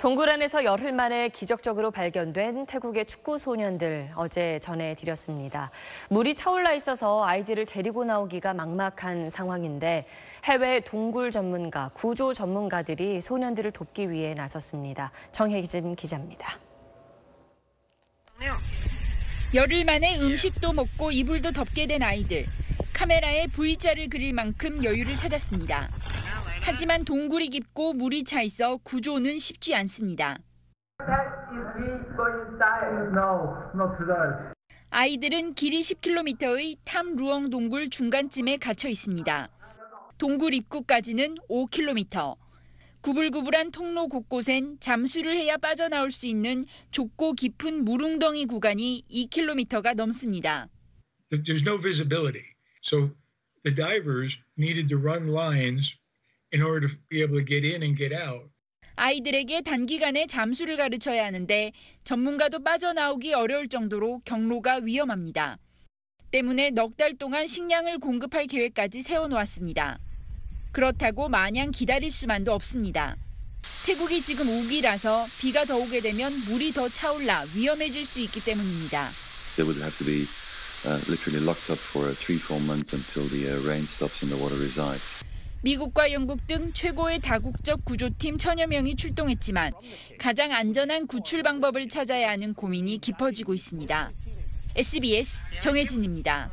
동굴 안에서 열흘 만에 기적적으로 발견된 태국의 축구 소년들 어제 전해드렸습니다. 물이 차올라 있어서 아이들을 데리고 나오기가 막막한 상황인데 해외 동굴 전문가, 구조 전문가들이 소년들을 돕기 위해 나섰습니다. 정혜진 기자입니다. 열흘 만에 음식도 먹고 이불도 덮게 된 아이들. 카메라에 V자를 그릴 만큼 여유를 찾았습니다. 하지만 동굴이 깊고 물이 차 있어 구조는 쉽지 않습니다. 아이들은 길이 10km의 탐 루엉 동굴 중간쯤에 갇혀 있습니다. 동굴 입구까지는 5km. 구불구불한 통로 곳곳엔 잠수를 해야 빠져나올 수 있는 좁고 깊은 물웅덩이 구간이 2km가 넘습니다. There's no visibility. So the divers needed to run lines in order to be able to get in and get out. 아이들에게 단기간에 잠수를 가르쳐야 하는데 전문가도 빠져나오기 어려울 정도로 경로가 위험합니다. 때문에 넉 달 동안 식량을 공급할 계획까지 세워놓았습니다. 그렇다고 마냥 기다릴 수만도 없습니다. 태국이 지금 우기라서 비가 더 오게 되면 물이 더 차올라 위험해질 수 있기 때문입니다. They would have to be uh, literally locked up for three, four months until the uh, rain stops and the water resides. 미국과 영국 등 최고의 다국적 구조팀 천여 명이 출동했지만 가장 안전한 구출 방법을 찾아야 하는 고민이 깊어지고 있습니다. SBS 정혜진입니다.